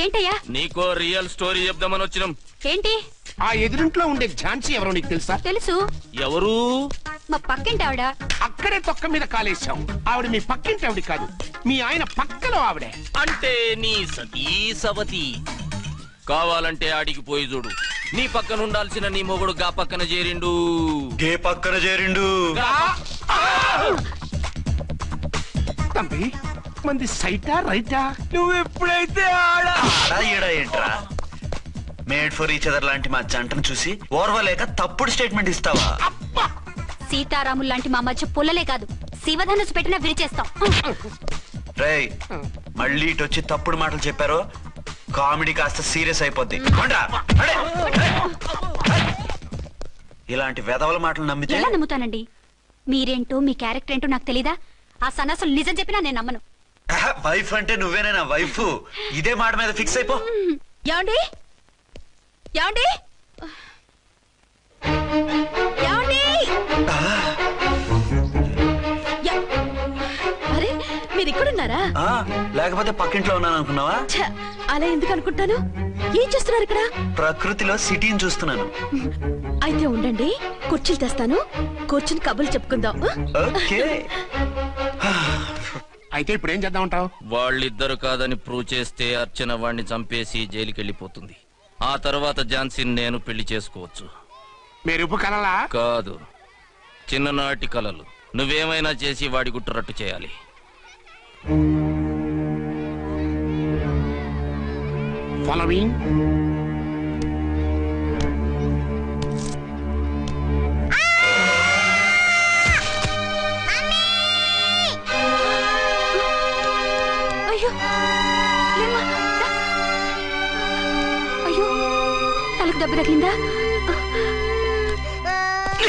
ఏంటయ్యా? నీకో real story చెప్దామని వచ్చినాం. ఏంటి? ఆ ఎదురింట్లో ఉండే ఝాన్సీ ఎవరో నీకు తెలుసా? తెలుసు. ఎవరు? మా పక్కింటి ఆవిడ అక్కడే తొక్క మీద కాలేశాం. ఆవిడ మీ పక్కింటి ఆవిడ కాదు. మీ ఆయన పక్కలో ఆవిడే. అంటే నీ సతీ సవతి. కావాలంటే ఆడికి పోయి చూడు. నీ పక్కన ఉండాల్సిన నీ మొగుడు గా పక్కన చేరిండు. గే పక్కన చేరిండు. తంబి మంది సైటా రైటా? నువ్వు ఎప్పుడైతే ఆడా ఆడా ఈడా ఏంట్రా? మేడ్ ఫర్ ఈచ్ అదర్ లాంటి మా జంటను చూసి ఓర్వలేక తప్పుడు స్టేట్మెంట్ ఇస్తావా? సీతారాములు లాంటి మా మధ్య పుల్లలే కాదు. శివధనుసు పెట్టినా విరిచేస్తాం. రేయ్ మళ్ళీ ఇటు వచ్చి తప్పుడు మాటలు చెప్పారో? కామెడీ కాస్త సీరియస్ అయిపోద్ది. కొండ్రా, అడే, అడే. ఇలాంటి వెధవల మాటలు నమ్మితే ఎలా నమ్ముతానండి? మీరేంటో మీ క్యారెక్టర్ ఏంటో నాకు తెలీదా? ఆ సన్నాసులు నిజం చెప్పినా నేను నమ్మను. వైఫ్ అంటే నువ్వేనా వైఫ్ ఇదే మాట మీద ఫిక్స్ అయిపో. ఏమండి? ఏమండి? ఏమండి? యా- అరే మీరు ఇక్కడున్నారా లేకపోతే పక్కింట్లో ఉన్నాను అనుకున్నావా అలా ఎందుకు అనుకుంటాను? ఏం చేస్తున్నారు ఇక్కడ? ప్రకృతిలో సిటీని చూస్తున్నాను. అయితే ఉండండి కుర్చీలు తెస్తాను. కూర్చుని కబుర్లు చెప్పుకుందాం? ఓకే. అయితే ఇప్పుడు ఏం చేద్దాం అంటావు వాళ్ళిద్దరు కాదని ప్రూవ్ చేస్తే అర్చన వాణ్ణి చంపేసి జైలుకి వెళ్ళిపోతుంది ఆ తర్వాత ఝాన్సీని నేను పెళ్ళి చేసుకోవచ్చు. మీరు ఉప్పు కలలా? కాదు. చిన్ననాటి కలలు. నువ్వేమైనా చేసి వాడి గుట్టురట్టు చేయాలి. ఫాలోయింగ్ దెబ్బ తగిలిందా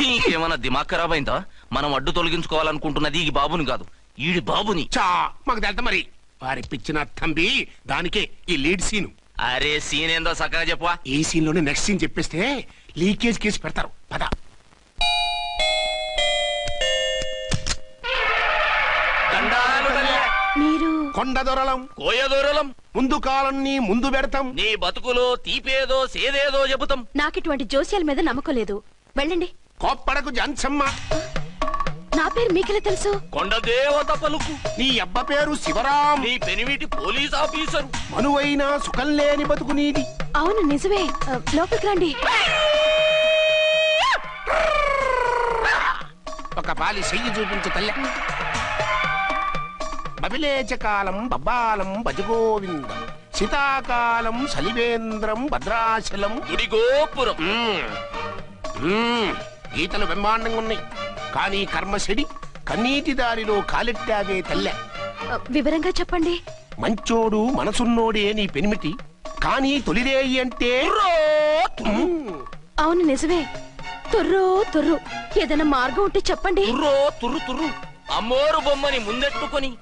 నీకేమైనా దిమాగ్ ఖరాబ్ అయిందా మనం అడ్డు తొలగించుకోవాలనుకుంటున్నది ఈ బాబుని కాదు. ఈడి బాబుని. చా మాకు తెలుతా మరి? వారి పిచ్చిన తంబి దానికే ఈ లీడ్ సీన్. అరే సీన్ ఏందో సక్కగా చెప్పవా ఈ సీన్లోనే నెక్స్ట్ సీన్ చెప్పేస్తే లీకేజ్ కేసు పెడతారు. పద. కొండ దొరలం కోయ దూరలం ముందు కాలాన్ని ముందు పెడతాం. నీ బతుకులో తీపేదో సేదేదో చెబుతాం. నాకు ఇటువంటి జోస్యాల మీద నమ్మకం లేదు. వెళ్ళండి. కోప్పడకు జన్సమ్మ. నా పేరు మీకెలా తెలుసు? కొండ దేవత పలుకు. నీ అబ్బ పేరు శివరాం. నీ పెనిమిటి పోలీస్ ఆఫీసరు. మనువైన సుఖం లేని బతుకు నీది. అవును నిజమే. లోపలికి రండి. ఒక పాలి చెయ్యి చూపించు తల్లె. బబిలేచకాలం బబ్బాలం భజగోవిందం శీతాకాలం సలివేంద్రం భద్రాచలం. గుడి గోపురం మ్మ్. మ్మ్. గీతలు బ్రహ్మాండంగా ఉన్నాయి. కానీ కర్మశడి కన్నీటి దారిలో కాలెట్టావే తల్లె. వివరంగా చెప్పండి. మంచోడు మనసున్నోడే నీ పెనిమిటి. కానీ తొలిరేయి అంటే. అవును నిజమే. తుర్రు తుర్రు. ఏదైనా మార్గం ఉంటే చెప్పండి. తుర్రో తుర్రు తుర్రు. అమ్మోరు బొమ్మని ముందెట్టుకొని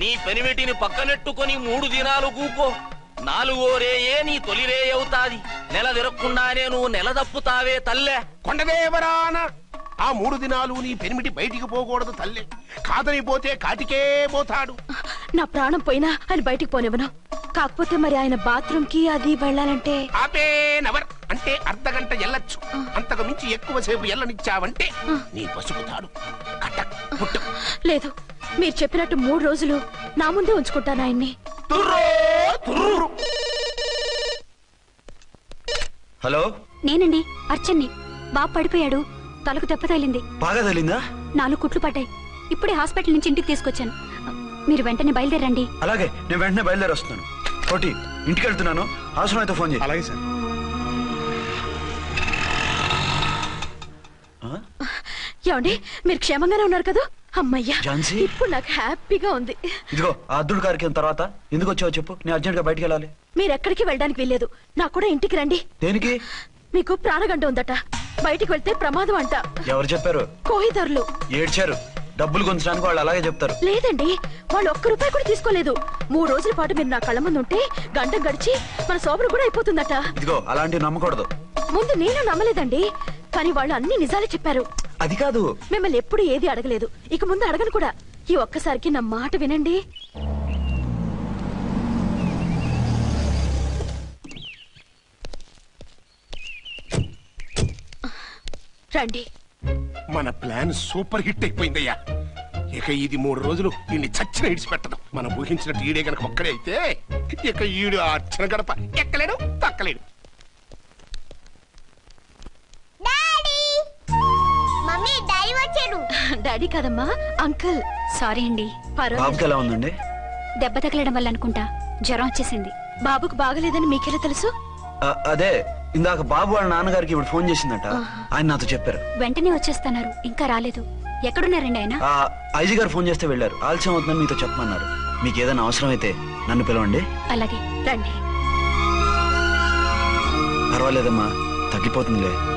నీ పెనిమిటిని పక్కనెట్టుకొని మూడు దినాలు కూకో. నాలుగో రేయే నీ తొలి రే అవుతాది. నెల తిరగకుండానే నువ్వు నెల తప్పుతావే తల్లే. కొండదేవరాన ఆ మూడు దినాలు నీ పెనిమిటి బయటికి పోకూడదు తల్లి. కాదని పోతే కాటికే పోతాడు. నా ప్రాణం పోయినా ఆయన బయటికి పోనివ్వను. కాకపోతే మరి ఆయన బాత్రూమ్కి అది వెళ్ళాలంటే? ఆపే నవర్ అంటే అర్ధ గంట ఎల్లొచ్చు అంతకు మించి ఎక్కువ సేపు ఎల్లనిచ్చావంటే నీ పసుపుతాడు పుట్టు లేదు. మీరు చెప్పినట్టు మూడు రోజులు నా ముందే ఉంచుకుంటాను ఆయన్ని. హలో? నేనండి అర్చన్ని. బాబు పడిపోయాడు తలకు దెబ్బ తగిలింది. బాగా తగిలిందా? నాలుగు కుట్లు పడ్డాయి. ఇప్పుడే హాస్పిటల్ నుంచి ఇంటికి తీసుకొచ్చాను. మీరు వెంటనే బయలుదేరండి. అలాగే నేను వెంటనే బయలుదేరి వస్తున్నాను కోటి ఇంటికి వెళ్తున్నాను. అవసరం అయితే ఫోన్ చేయి. అలాగే సార్. ఏమండి మీరు క్షేమంగానే ఉన్నారు కదా? అమ్మయ్యా ఝాన్సీ? ఇప్పుడు నాకు హ్యాపీగా ఉంది. ఇదిగో ఆ అద్దుడు కార్యక్రమం తర్వాత? ఎందుకు వచ్చావో చెప్పు. నేను అర్జెంట్గా బయటికి వెళ్ళాలి. మీరు ఎక్కడికి వెళ్ళడానికి వెళ్ళలేదు నాకు కూడా ఇంటికి రండి. దేనికి? మీకు ప్రాణగంట ఉందట. బయటికి వెళ్తే ప్రమాదం అంట. ఎవరు చెప్పారు? కోహిదరులు. ఏడ్చారు. డబ్బులు గుంచడానికి వాళ్ళు అలాగే చెప్తారు. లేదండి వాళ్ళు ఒక్క రూపాయి కూడా తీసుకోలేదు. మూడు రోజుల పాటు మీరు నా కళ్ళ ముందు ఉంటే గంట గడిచి మన సోబరు కూడా అయిపోతుందట. ఇదిగో అలాంటివి నమ్మకూడదు. ముందు నేను నమ్మలేదండి కానీ వాళ్ళు అన్ని నిజాలే చెప్పారు. అది కాదు. మిమ్మల్ని ఎప్పుడు ఏది అడగలేదు. ఇక ముందు అడగను కూడా. ఈ ఒక్కసారికి నా మాట వినండి. రండి. మన ప్లాన్ సూపర్ హిట్ అయిపోయిందయ్యా. ఇక ఇది మూడు రోజులు దీన్ని చచ్చిన ఇడిచిపెట్టదు మనం ఊహించినట్టు ఈడే గనక ఒక్కడే అయితే ఇక ఈడు అర్చన గడప ఎక్కలేడు తక్కలేడు. డాడీ కదమ్మా అంకుల్. సారీ అండి. పర్వాలేదు. బాబుకి ఎలా ఉందండి? దెబ్బ తగలడం వల్ల అనుకుంటా. జ్వరం వచ్చేసింది. బాబుకు బాగలేదని మీకెలా తెలుసు? అదే ఇందాక బాబు వాళ్ళ నాన్నగారికి ఇప్పుడు ఫోన్ చేసిందట. ఆయన నాతో చెప్పారు. వెంటనే వచ్చేస్తున్నారు. ఇంకా రాలేదు. ఎక్కడున్నారండి ఆయన? ఆ ఐజీ గారు ఫోన్ చేస్తే వెళ్ళారు. ఆలస్యం అవుతుందని మీతో చెప్పమన్నారు. మీకు ఏదైనా అవసరం అయితే నన్ను పిలవండి. అలాగే. రండి. పర్వాలేదమ్మా తగ్గిపోతుందిలే.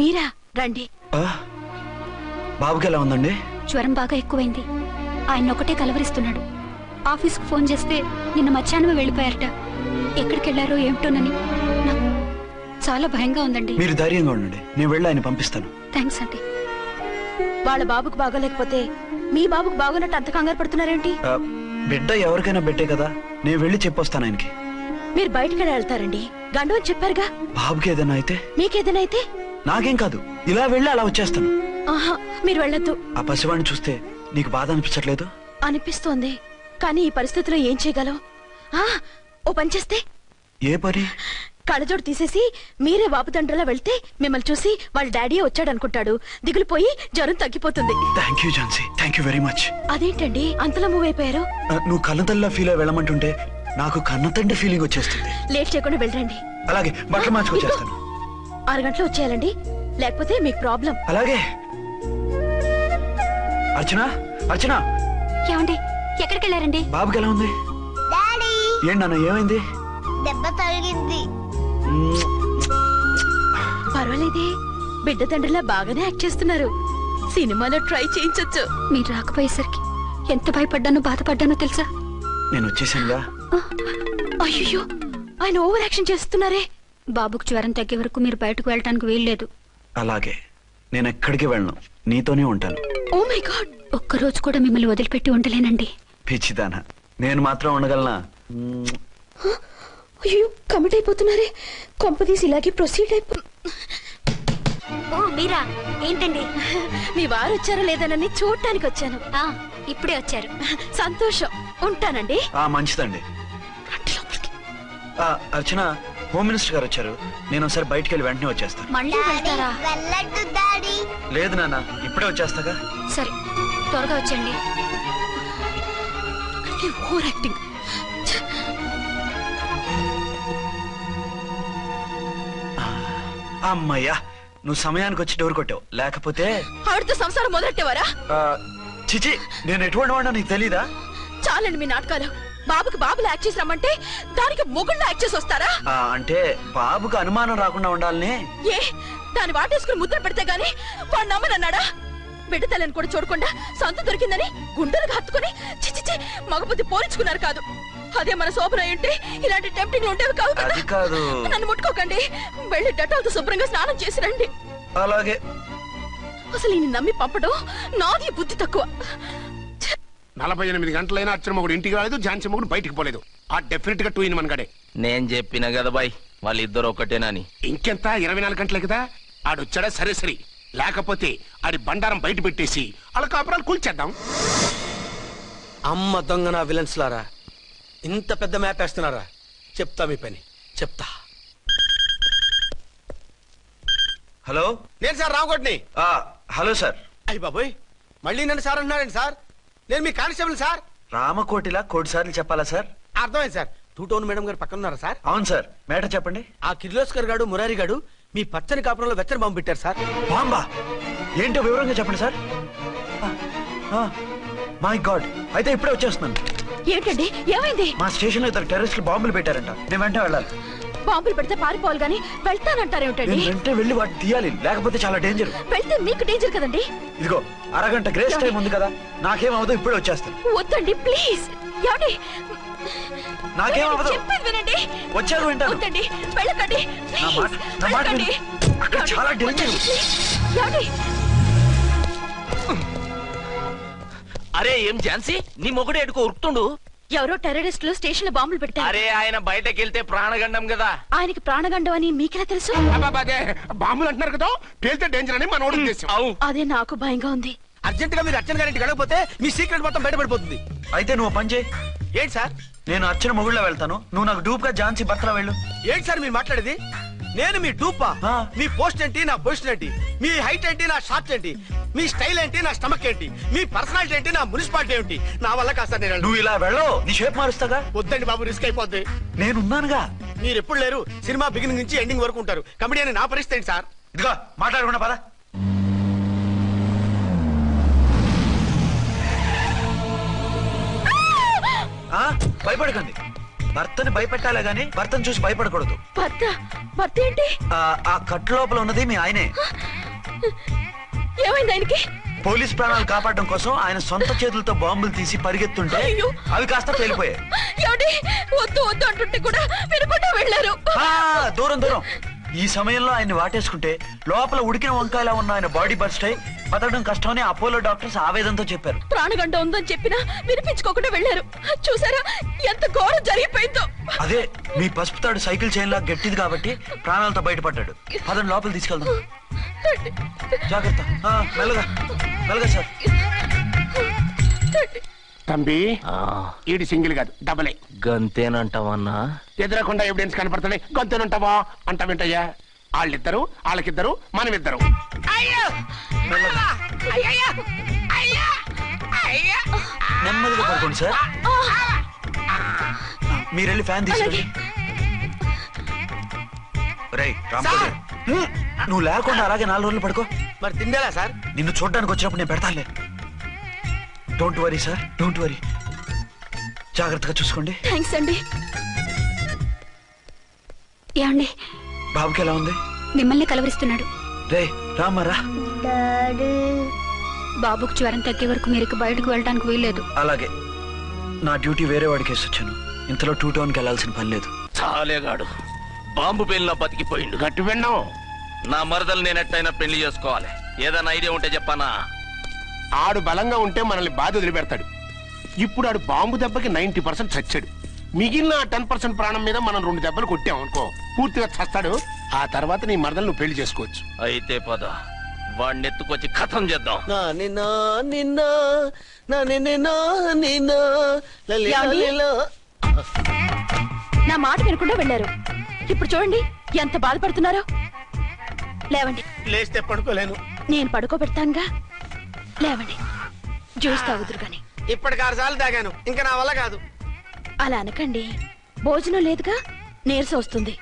మీరా? రండి. బాబుకి ఎలా ఉందండి? జ్వరం బాగా ఎక్కువైంది. ఆయన ఒకటే కలవరిస్తున్నాడు. ఆఫీస్కు ఫోన్ చేస్తే నిన్న మధ్యాహ్నం వెళ్ళిపోయారట. ఎక్కడికి వెళ్ళారో ఏమిటోనని నాకు చాలా భయంగా ఉందండి. మీరు ధైర్యంగా ఉండండి. నేను వెళ్ళి ఆయన పంపిస్తాను. థ్యాంక్స్ అండి. వాళ్ళ బాబుకు బాగోలేకపోతే మీ బాబుకు బాగోనట్టు అంత కంగారు పడుతున్నారేంటి? బిడ్డ ఎవరికైనా బిడ్డే కదా. నేను వెళ్ళి చెప్పొస్తాను ఆయనకి. మీరు బయటికి వెళ్తారండి. గండు అని చెప్పారుగా. బాబుకి ఏదైనా అయితే? మీకేదైనా అయితే? నాకేం కాదు. ఇలా వెళ్ళి అలా వచ్చేస్తాను. ఆహా మీరు వెళ్ళొద్దు. ఆ పసివాడిని చూస్తే నీకు బాధ అనిపించట్లేదు? అనిపిస్తోంది. కానీ ఈ పరిస్థితిలో ఏం చేయగలం? ఆ, ఓ పని చేస్తే? ఏ పని? కళ్ళజోడు తీసేసి మీరే వాపుతండ్రలా వెళ్తే మిమ్మల్ని చూసి వాళ్ళ డాడీ వచ్చాడు అనుకుంటాడు దిగులు పోయి జ్వరం తగ్గిపోతుంది. Thank you Jhansi thank you very much అదేంటండి? అంతలా మూవ్ అయిపోయారు? నువ్వు కన్నతల్లా ఫీల్ అయి వెళ్ళమంటుంటే నాకు కన్నతండ్రి ఫీలింగ్ వచ్చేస్తుంది. లేట్ చేయకుండా వెళ్ళండి. అలాగే బట్టలు మార్చుకొచ్చేస్తాను. అరగంటలో వచ్చేయాలండి. లేకపోతే మీకు ప్రాబ్లం. అలాగే. అర్చన అర్చన. ఏమండి ఎక్కడికి వెళ్ళారండి? బాబుకి ఎలా ఉంది? డాడీ. ఏంటి నాన్న ఏమైంది? దెబ్బ తగిలింది. పర్వాలేదే బిడ్డ తండ్రిలా బాగానే యాక్ట్ చేస్తున్నారు. సినిమాలో ట్రై చేయించొచ్చు. మీరు రాకపోయేసరికి ఎంత భయపడ్డానో బాధపడ్డానో తెలుసా? నేను వచ్చేసానుగా. అయ్యో ఆయన ఓవర్ యాక్షన్ చేస్తున్నారే. బాబుకు జ్వరం తగ్గే వరకు మీరు బయటకు వెళ్ళటానికి వీల్లేదు. అలాగే. నేను ఎక్కడికి వెళ్ళను. నీతోనే ఉంటాను. Oh my god! ఒక్కరోజు కూడా మిమ్మల్ని వదిలిపెట్టి ఉండలేనండి. పిచ్చిదానా. నేను మాత్రం ఉండగలనా. అయ్యో కమిట్ అయిపోతున్నారే. కొంపదీసి ఇలాగే ప్రొసీడ్ అయిపో ఓ మీరా? ఏంటండి? మీ వారు వచ్చారో లేదనని చూడటానికి వచ్చాను. ఆ, ఇప్పుడే వచ్చారు. సంతోషం. ఉంటానండి. ఆ మంచిదండి. ఆ, అర్చన హోమ్ మినిస్టర్ గారు వచ్చారు. నేను ఒకసారి బయటికి వెళ్ళి వెంటనే వచ్చేస్తాను. మళ్ళీ వెళ్తారా? డాడీ లేదు నాన్న ఇప్పుడే వచ్చేస్తాగా. సరే త్వరగా వచ్చండి. Over acting. అమ్మయ్యా నువ్వు సమయానికి వచ్చి డోర్ కొట్టావు. లేకపోతే ఆవిడతో సంసారం మొదలెట్టేవారా? ఆ, చిచి నేను ఎటువంటి వాడినా నీకు తెలీదా? చాలండి మీ నాటకాలు. బాబుకి బాబులు యాక్ట్ చేసి రమ్మంటే దానికి మొగుళ్ళు యాక్ట్ చేసి వస్తారా? ఆ, అంటే బాబుకు అనుమానం రాకుండా ఉండాలని? ఏ దాన్ని వాటేసుకుని ముద్ర పెడితే గాని వాడు నమ్మనన్నాడా? బిడ్డ తల్లిని కూడా చూడకుండా సొంత దొరికిందని గుండెలకు హత్తుకుని చిచిచి మగబుద్ధి పోల్చుకున్నారు కాదు. అదే మన శోభన అయి ఉంటే ఇలాంటి టెంప్టింగ్ ఉండేవి కావు కదా. అది కాదు. నన్ను ముట్టుకోకండి. వెళ్ళి డెటాల్తో శుభ్రంగా స్నానం చేసి రండి. అలాగే. అసలు ఈయన నమ్మి పంపడం నాది బుద్ధి తక్కువ. నలభై ఎనిమిది గంటలైనా అర్చన మొగుడు ఇంటికి రాలేదు ఝాన్సీ మొగుడు బయటికి పోలేదు. ఆ డెఫినెట్గా టూ ఇన్ వన్ గడే. నేను చెప్పిన కదా బాయ్ వాళ్ళిద్దరు ఒకటేనని. ఇంకెంత? ఇరవై నాలుగు గంటలే కదా? ఆడొచ్చాడా? సరే సరే. లేకపోతే ఆడి బండారం బయట పెట్టేసి వాళ్ళ కాపురాలు కూల్చేద్దాం. అమ్మ దొంగ నా విలన్స్ లారా. ఇంత పెద్ద మ్యాప్ వేస్తున్నారా? చెప్తా మీ పని. చెప్తా. హలో? నేను సార్ రామకోటిని. ఆ, హలో సార్. అయ్యి బాబోయ్. మళ్ళీ నన్ను సార్ అంటున్నారండి సార్? నేను మీ కానిస్టేబుల్ సార్. రామకోటిలా కోటి సార్లు చెప్పాలా సార్? అర్థమైంది సార్. టూ టౌన్ మేడం గారు పక్కన ఉన్నారా సార్? అవును సార్. మేటర్ చెప్పండి. ఆ కిర్లోస్కర్ గాడు మురారి గాడు మీ పచ్చని కాపురంలో వెచ్చని బాంబు పెట్టారు సార్. బాంబా? ఏంటో వివరంగా చెప్పండి సార్. My God. అయితే ఇప్పుడే వచ్చేస్తున్నాను. ఏంటండి ఏమైంది? మా స్టేషన్లో ఇద్దరు టెర్రరిస్టులు బాంబులు పెట్టారంట. నేను వెంటనే వెళ్ళాలి. బాంబులు పెడితే పారిపోవాలి గాని వెళ్తానంటారేమిటండి? వెంటనే వెళ్ళి వాటిని తీయాలి. లేకపోతే చాలా డేంజర్ వెళ్తే మీకు డేంజర్ కదండి? ఇదిగో అరగంట గ్రేస్ టైం ఉంది కదా. నాకేం అవదు ఇప్పుడే వచ్చేస్తాను. వద్దండి ప్లీజ్ ఏమండి? నాకేం అవ్వదు. చెప్పేది వినండి. వచ్చాక వింటాను. వద్దండి వెళ్ళకండి. నా మాట- ప్లీజ్ నా మాట వెళ్ళకండి. విను. అక్కడ ఏమండి? చాలా danger. వద్దండి, ప్లీజ్. ఏమండి? అరే ఏం ఝాన్సీ? నీ మొగుడు ఎడుకో ఉరుకుతుండు. ఎవరో టెర్రరిస్టులు స్టేషన్లో బాంబులు పెట్టారు అరే ఆయన బయటకెళ్తే ప్రాణగండం కదా. ఆయనకి ప్రాణగండం అని మీకెలా తెలుసు? అదే బాంబులు అంటున్నారు కదా పేలితే డేంజర్ అని మన ఉద్దేశం. అవు. అదే నాకు భయంగా ఉంది. అర్జెంట్గా మీరు అర్చన గారింటికి వెళ్ళకపోతే మీ సీక్రెట్ మొత్తం బయటపడిపోతుంది. అయితే నువ్వు పని చేయి. ఏంటి సార్? నేను అర్చన మొగుళ్ళ వెళ్తాను. నువ్వు నాకు డూప్గా ఝాన్సీ భర్తలా వెళ్ళు. ఏంటి సార్ మీరు మాట్లాడేది? నేను మీ డూపా. మీ పోస్ట్ ఏంటి నా పొజిషన్ ఏంటి మీ హైట్ ఏంటి నా షార్ట్ ఏంటి మీ స్టైల్ ఏంటి నా స్టమక్ ఏంటి మీ పర్సనాలిటీ ఏంటి నా మున్సిపాలిటీ ఏంటి నా వల్ల కాస్త నేను. నువ్వు ఇలా వెళ్ళవు నీ షేప్ మారుస్తాగా? వద్దండి బాబు రిస్క్ అయిపోద్ది. నేనున్నానుగా. మీరు ఎప్పుడు లేరు సినిమా బిగినింగ్ నుంచి ఎండింగ్ వరకు ఉంటారు. కమిడీ అని నా పరిస్థితి ఏంటి సార్? ఇదిగో మాట్లాడకుండా పద. ఆ, భయపడకండి. భర్తని భయపెట్టాలే గాని భర్తను చూసి భయపడకూడదు. భర్త? భర్త ఏంటి? ఆ, ఆ కట్టు లోపల ఉన్నది మీ ఆయనే. ఏమైంది ఆయనకి? పోలీస్ ప్రాణాలు కాపాడడం కోసం ఆయన సొంత చేతులతో బాంబులు తీసి పరిగెత్తుంటే అయ్యో. అవి కాస్త పేలిపోయాయి ఏమండి వద్దు వద్దు అంటుంటే కూడా వినకుండా వెళ్ళారు. ఆ, దూరం దూరం. ఈ సమయంలో ఆయన్ని వాటేసుకుంటే లోపల ఉడికిన వంకాయలా ఉన్న ఆయన బాడీ బర్స్ట్ అయి బతకడం కష్టమని అపోలో డాక్టర్స్ ఆవేదంతో చెప్పారు. ప్రాణగండ ఉందని చెప్పినా వినిపించుకోకుండా వెళ్ళారు. చూసారా? ఎంత ఘోరం జరిగిపోయిందో. అదే మీ పసుపు తాడు సైకిల్ చైన్ లా గట్టిది కాబట్టి ప్రాణాలతో బయటపడ్డాడు. పదండి లోపల తీసుకెళ్దాం. జాగ్రత్త. మెల్లగా మెల్లగా సార్. తంబి ఈడి సింగిల్ కాదు డబలే. గంతేనంటావన్నా? ఎదురకుండా ఎవిడెన్స్ కనపడుతుంది. గొంతునుంటావా? అంట వింటయ్యా. వాళ్ళిద్దరు వాళ్ళకిద్దరు మనమిద్దరు. నెమ్మదిగా పడుకోండి సార్. మీరు వెళ్ళి ఫ్యాన్ రాంపల్లి నువ్వు లేకుండా అలాగే నాలుగు రోజులు పడుకో. మరి తిండేలా సార్? నిన్ను చూడడానికి వచ్చినప్పుడు నేను పెడతానులే. Don't worry sir don't worry జాగ్రత్తగా చూసుకోండి. థ్యాంక్స్ అండి. ఏమండి? బాబుకి ఎలా ఉంది? మిమ్మల్ని కలవరిస్తున్నాడు. రే రామ్మరా డాడీ. బాబుకు జ్వరం తగ్గే వరకు మీరు బయటకు వెళ్ళడానికి వీల్లేదు. అలాగే. నా డ్యూటీ వేరే వాడికి వేసి వచ్చాను. ఇంతలో టూ టౌన్కి వెళ్ళాల్సిన పని లేదు. చాలేగాడు బాంబు పేలిన బతికిపోయిండు. గట్టి విన్నాం నా మరదలు నేను ఎట్టయినా పెళ్ళి చేసుకోవాలి. ఏదైనా ఐడియా ఉంటే చెప్పానా? ఆడు బలంగా ఉంటే మనల్ని బాధ వదిలిపెడతాడు. ఇప్పుడు ఆడు బాంబు దెబ్బకి నైన్టీ పర్సెంట్ చచ్చాడు. మిగిలిన టెన్ పర్సెంట్ ప్రాణం మీద మనం రెండు దెబ్బలు కొట్టాం అనుకో పూర్తిగా చస్తాడు. ఆ తర్వాత నీ మరదలు నువ్వు పెళ్ళి చేసుకోవచ్చు. అయితే పద. వాడిని ఎత్తుకొచ్చి కథం చేద్దాం. నా. నిన్న నిన్న నా. నిన్న నిన్న లలి ఏమండి? లలిలో. నా మాట వినకుండా వెళ్ళారు. ఇప్పుడు చూడండి ఎంత బాధపడుతున్నారో. లేవండి. లేస్తే పడుకోలేను. నేను పడుకోబెడతానుగా. లేవండి. జ్యూస్ తాగుదురు గాని. ఇప్పటికి ఆరు సార్లు తాగాను. ఇంకా నా వల్ల కాదు. అలా అనకండి. భోజనం లేదుగా? నీరసం వస్తుంది.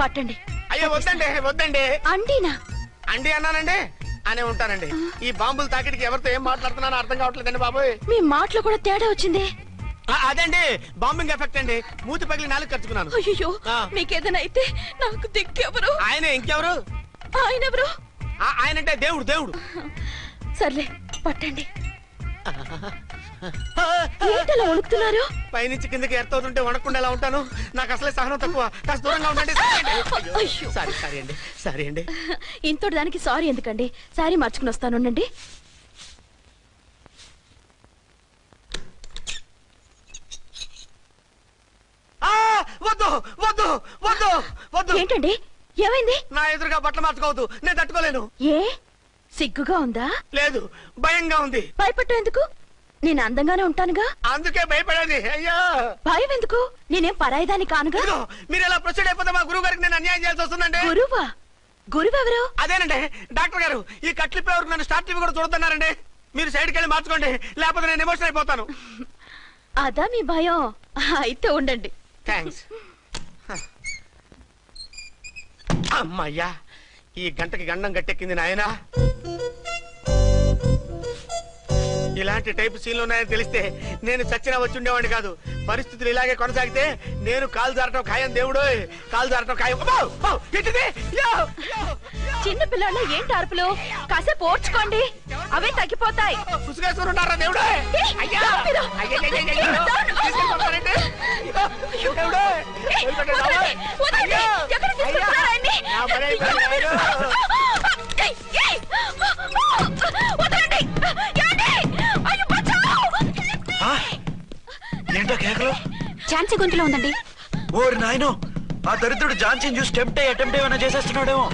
పట్టండి. అయ్యో వద్దండి వద్దండి. అండినా? అండి అన్నానండి. అనే ఉంటానండి. ఈ బాంబులు తాకిడికి ఎవరితో ఏం మాట్లాడుతున్నానో అర్థం కావట్లేదండి బాబోయ్. మీ మాటలో కూడా తేడా వచ్చింది. ఆ, అదండి. బాంబింగ్ ఎఫెక్ట్ అండి. మూతి పగిలి నాలుగు ఖర్చుకున్నాను అయ్యో. మీకేదైనా అయితే నాకు దిక్కెవరు? ఆయన ఇంకెవరు? ఆయన ఎవరు ఆ- ఆయనంటే దేవుడు దేవుడు. సర్లే పట్టండి. ఏంటలా వణుకుతున్నారు? పైనుంచి కిందకి ఎర్తవుతుంటే వణకుండా ఎలా ఉంటాను? నాకు అసలే సహనం తక్కువ. కాస్త దూరంగా ఉండండి. సారీ సారీ అండి సారీ అండి. ఇంతటి దానికి సారీ ఎందుకండి? సారీ మార్చుకుని వస్తాను ఉండండి. ఆ, వద్దు వద్దు వద్దు వద్దు. ఏంటండి? ఏమైంది? నా ఎదురుగా బట్టలు మార్చుకోవద్దు. నేను తట్టుకోలేను. ఏ? సిగ్గుగా ఉందా? లేదు భయంగా ఉంది. భయపట్టు ఎందుకు? నేను అందంగానే ఉంటానుగా? అందుకే భయపడేది అయ్యా! భయం ఎందుకు? నేనేం పరాయిదాని కానుగా? ఇదిగో మీరు ఇలా ప్రొసీడ్ అయిపోతే మా గురువు గారికి నేను అన్యాయం చేయాల్సి వస్తుందండి? గురువా? గురువెవరు? అదేనండి డాక్టర్ గారు ఈ కట్లిప్పే వరకు నన్ను స్టార్ట్ టీవీ కూడా చూడొద్దన్నారండి. మీరు సైడ్కి వెళ్ళి మార్చుకోండి లేకపోతే నేను ఎమోషన్ అయిపోతాను. అదా మీ భయం. అయితే ఉండండి. థ్యాంక్స్ అమ్మయ్యా! ఈ గంటకి గండం గట్టెక్కింది నాయనా. ఇలాంటి టైప్ సీన్లు ఉన్నాయని తెలిస్తే నేను చచ్చినా వచ్చి ఉండేవాడిని కాదు. పరిస్థితులు ఇలాగే కొనసాగితే నేను కాలు జారటం ఖాయం దేవుడు కాలు జారటం ఖాయం. చిన్న పిల్లలు ఏంటి అరుపులు? కాసేపు ఓర్చుకోండి. అవే తగ్గిపోతాయి! ఏంటో కేకలు ఝాన్సీ గొంతులో ఉందండి ఓరి నాయనో ఆ దరిద్రుడు జాన్సన్ చూసి టెంప్ట్ అయ్యి! అటెంప్ట్ ఏమైనా చేసేస్తున్నాడేమో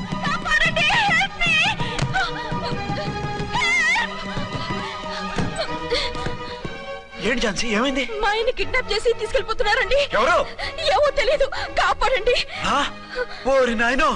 ఏంటి ఝాన్సీ ఏమైంది? మా ఆయన కిడ్నాప్ చేసి తీసుకెళ్ళిపోతున్నారండి ఎవరు? ఏవో తెలియదు కాపాడండి. ఆ? ఓరి నాయనో!